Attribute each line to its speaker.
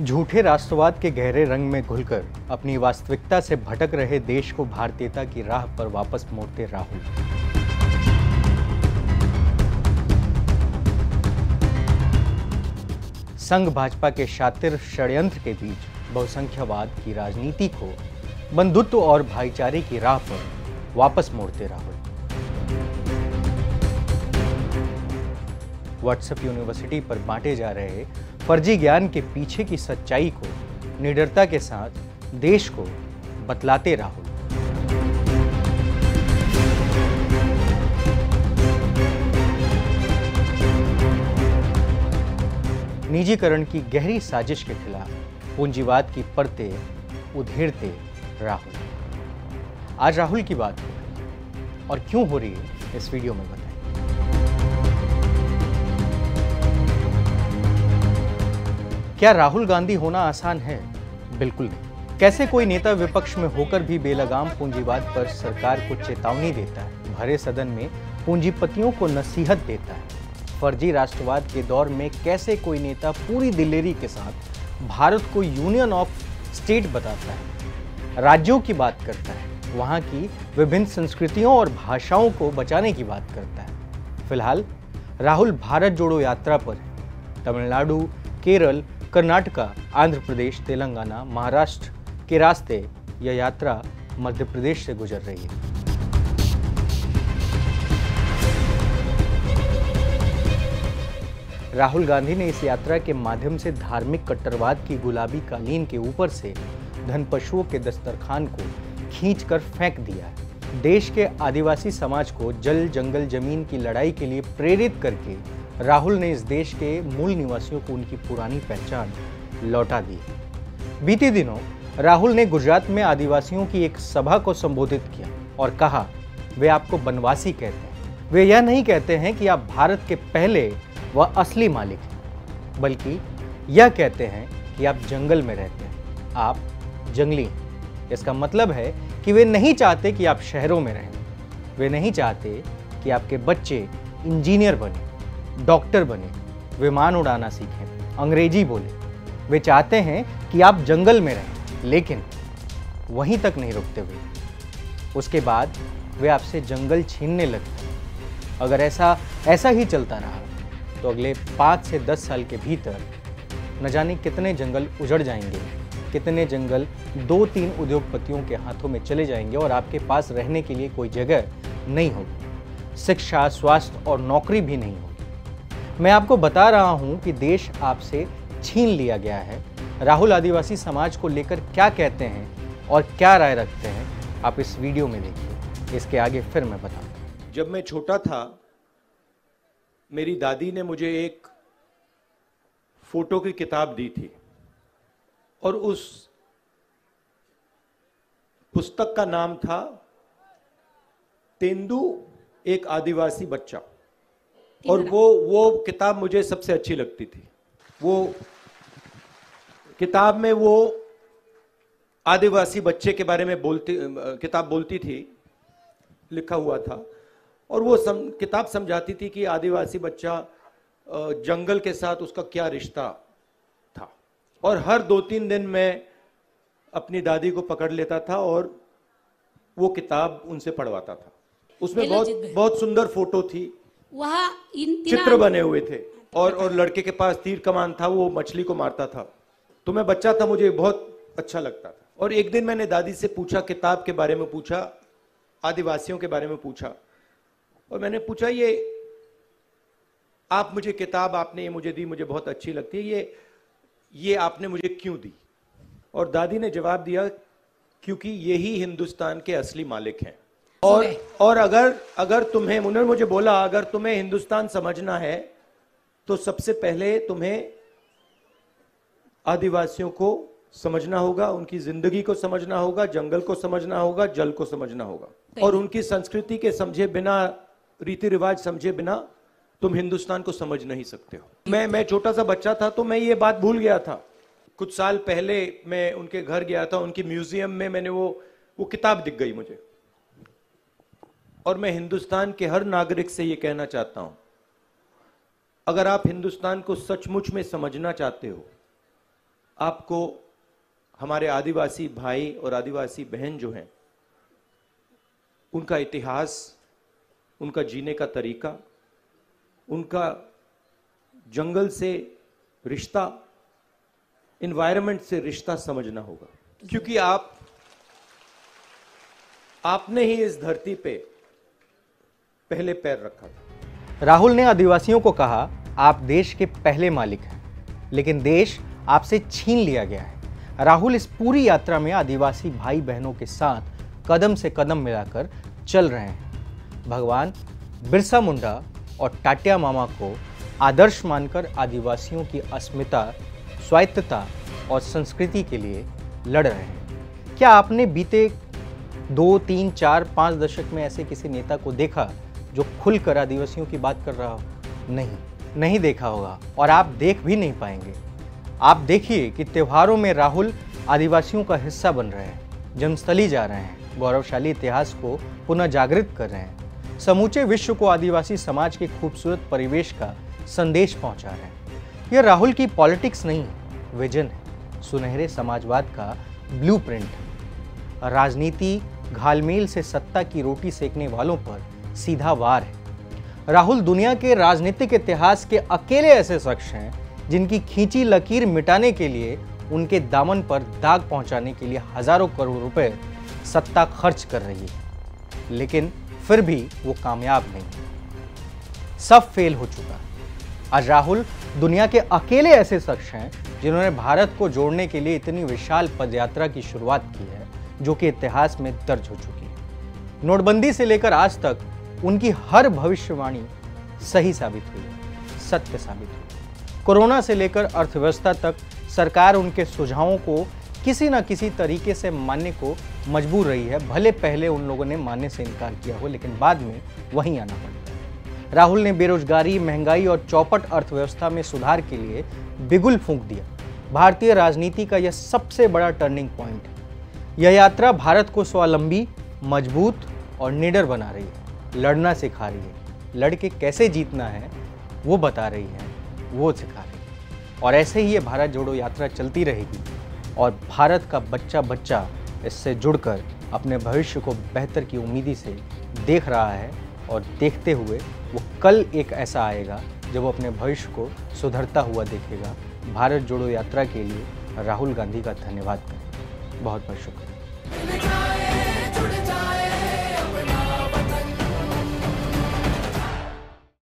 Speaker 1: झूठे राष्ट्रवाद के गहरे रंग में घुलकर अपनी वास्तविकता से भटक रहे देश को भारतीयता की राह पर वापस मोड़ते राहुल। संघ भाजपा के शातिर षड्यंत्र के बीच बहुसंख्यवाद की राजनीति को बंधुत्व और भाईचारे की राह पर वापस मोड़ते राहुल। व्हाट्सएप यूनिवर्सिटी पर बांटे जा रहे फर्जी ज्ञान के पीछे की सच्चाई को, निडरता के साथ देश को बतलाते राहुल निजीकरण की गहरी साजिश के खिलाफ पूंजीवाद की परतें उधेड़ते राहुल। आज राहुल की बात हो रही और क्यों हो रही है इस वीडियो में बताएँ। क्या राहुल गांधी होना आसान है? बिल्कुल नहीं। कैसे कोई नेता विपक्ष में होकर भी बेलगाम पूंजीवाद पर सरकार को चेतावनी देता है? भरे सदन में पूंजीपतियों को नसीहत देता है। फर्जी राष्ट्रवाद के दौर में कैसे कोई नेता पूरी दिलेरी के साथ भारत को यूनियन ऑफ़ स्टेट बताता है? राज्यों की बात करता है। वहाँ की विभिन्न संस्कृतियों और भाषाओं को बचाने की बात करता है। फ़िलहाल, राहुल भारत जोड़ो यात्रा पर है। तमिलनाडु, केरल कर्नाटका, आंध्र प्रदेश, तेलंगाना, महाराष्ट्र के रास्ते यह यात्रा मध्य प्रदेश से गुजर रही है। राहुल गांधी ने इस यात्रा के माध्यम से धार्मिक कट्टरवाद की गुलाबी कालीन के ऊपर से धन पशुओं के दस्तरखान को खींचकर फेंक दिया है। देश के आदिवासी समाज को जल जंगल ज़मीन की लड़ाई के लिए प्रेरित करके राहुल ने इस देश के मूल निवासियों को उनकी पुरानी पहचान लौटा दी। बीते दिनों, राहुल ने गुजरात में आदिवासियों की एक सभा को संबोधित किया और कहा, वे आपको बनवासी कहते हैं। वे यह नहीं कहते हैं कि आप भारत के पहले व असली मालिक हैं, बल्कि यह कहते हैं कि आप जंगल में रहते हैं। आप जंगली हैं। इसका मतलब है कि वे नहीं चाहते कि आप शहरों में रहें। वे नहीं चाहते कि आपके बच्चे इंजीनियर बने। डॉक्टर बने, विमान उड़ाना सीखें, अंग्रेज़ी बोले। वे चाहते हैं कि आप जंगल में रहें, लेकिन वहीं तक नहीं रुकते हुए। उसके बाद वे आपसे जंगल छीनने लगते हैं। अगर ऐसा ऐसा ही चलता रहा तो अगले पाँच से दस साल के भीतर न जाने कितने जंगल उजड़ जाएँगे, कितने जंगल दो तीन उद्योगपतियों के हाथों में चले जाएँगे और आपके पास रहने के लिए कोई जगह नहीं होगी। शिक्षा, स्वास्थ्य और नौकरी भी नहीं होगी। मैं आपको बता रहा हूँ कि देश आपसे छीन लिया गया है। राहुल आदिवासी समाज को लेकर क्या कहते हैं और क्या राय रखते हैं, आप इस वीडियो में देखिए। इसके आगे फिर मैं बताऊँ
Speaker 2: जब मैं छोटा था, मेरी दादी ने मुझे एक फ़ोटो की किताब दी थी और उस पुस्तक का नाम था, तेंदु एक आदिवासी बच्चा। और वो वो किताब मुझे सबसे अच्छी लगती थी। वो किताब में वो आदिवासी बच्चे के बारे में बोलती किताब बोलती थी लिखा हुआ था। और वो सम, किताब समझाती थी कि आदिवासी बच्चा जंगल के साथ उसका क्या रिश्ता था। और हर दो तीन दिन में अपनी दादी को पकड़ लेता था और वो किताब उनसे पढ़वाता था। उसमें बहुत बहुत सुंदर फ़ोटो थी।
Speaker 3: वहाँ इन
Speaker 2: चित्र बने हुए थे। और और लड़के के पास तीर कमान था, वो मछली को मारता था। तो मैं बच्चा था, मुझे बहुत अच्छा लगता था। और एक दिन मैंने दादी से पूछा, किताब के बारे में पूछा, आदिवासियों के बारे में पूछा। और मैंने पूछा, ये, आप मुझे किताब आपने, ये मुझे दी, मुझे बहुत अच्छी लगती है, ये ये आपने मुझे क्यों दी? और दादी ने जवाब दिया, क्योंकि यही हिंदुस्तान के असली मालिक हैं। और और अगर अगर तुम्हें उन्होंने मुझे बोला अगर तुम्हें हिंदुस्तान समझना है तो सबसे पहले तुम्हें आदिवासियों को समझना होगा उनकी ज़िंदगी को समझना होगा जंगल को समझना होगा जल को समझना होगा। और उनकी संस्कृति के समझे बिना रीति रिवाज समझे बिना तुम हिंदुस्तान को समझ नहीं सकते हो। मैं मैं छोटा सा बच्चा था तो मैं ये बात भूल गया था। कुछ साल पहले मैं उनके घर गया था उनकी म्यूज़ियम में मैंने वो वो किताब दिख गई मुझे। और मैं हिंदुस्तान के हर नागरिक से ये कहना चाहता हूँ, अगर आप हिंदुस्तान को सचमुच में समझना चाहते हो, आपको हमारे आदिवासी भाई और आदिवासी बहन जो हैं, उनका इतिहास, उनका जीने का तरीका, उनका जंगल से रिश्ता इन्वायरमेंट से रिश्ता समझना होगा। क्योंकि आप, आपने ही इस धरती पे पहले पैर रखा था।
Speaker 1: राहुल ने आदिवासियों को कहा, आप देश के पहले मालिक हैं, लेकिन देश आपसे छीन लिया गया है। राहुल इस पूरी यात्रा में आदिवासी भाई बहनों के साथ कदम से कदम मिलाकर चल रहे हैं। भगवान बिरसा मुंडा और टाटिया मामा को आदर्श मानकर आदिवासियों की अस्मिता, स्वायत्तता और संस्कृति के लिए लड़ रहे हैं। क्या आपने बीते दो, तीन, चार, पाँच दशक में ऐसे किसी नेता को देखा जो खुलकर आदिवासियों की बात कर रहा हो, नहीं नहीं देखा होगा और आप देख भी नहीं पाएँगे। आप देखिए कि त्योहारों में राहुल आदिवासियों का हिस्सा बन रहे हैं जन्मस्थली जा रहे हैं, गौरवशाली इतिहास को पुनः जागृत कर रहे हैं। समूचे विश्व को आदिवासी समाज के खूबसूरत परिवेश का संदेश पहुँचा रहे हैं। यह राहुल की पॉलिटिक्स नहीं है विजन है। सुनहरे समाजवाद का ब्लूप्रिंट है राजनीति, घालमेल से सत्ता की रोटी सेकने वालों पर सीधा वार है। राहुल दुनिया के राजनीतिक इतिहास के अकेले ऐसे शख्स हैं, जिनकी खींची लकीर मिटाने के लिए, उनके दामन पर दाग पहुँचाने के लिए हज़ारों करोड़ रुपए सत्ता खर्च कर रही है। लेकिन फिर भी वो कामयाब नहीं सब फेल हो चुका आज राहुल दुनिया के अकेले ऐसे शख्स हैं, जिन्होंने भारत को जोड़ने के लिए इतनी विशाल पदयात्रा की शुरुआत की है, जो कि इतिहास में दर्ज हो चुकी है। नोटबंदी से लेकर आज तक उनकी हर भविष्यवाणी सही साबित हुई, सत्य साबित हुई। कोरोना से लेकर अर्थव्यवस्था तक सरकार उनके सुझावों को किसी न किसी तरीके से मानने को मजबूर रही है। भले पहले उन लोगों ने मानने से इनकार किया हो, लेकिन बाद में वहीं आना पड़ता है। राहुल ने बेरोजगारी, महँगाई और चौपट अर्थव्यवस्था में सुधार के लिए बिगुल फूंक दिया। भारतीय राजनीति का यह सबसे बड़ा टर्निंग पॉइंट है। यह यात्रा भारत को स्वावलंबी, मज़बूत और निडर बना रही है। लड़ना सिखा रही है। लड़के कैसे जीतना है, वो बता रही है, वो सिखा रही है। और ऐसे ही ये भारत जोड़ो यात्रा चलती रहेगी और भारत का बच्चा बच्चा इससे जुड़कर अपने भविष्य को बेहतर की उम्मीदी से देख रहा है और देखते हुए वो कल एक ऐसा आएगा, जब वो अपने भविष्य को सुधरता हुआ देखेगा। भारत जोड़ो यात्रा के लिए राहुल गांधी का धन्यवाद। करें बहुत बहुत शुक्रिया।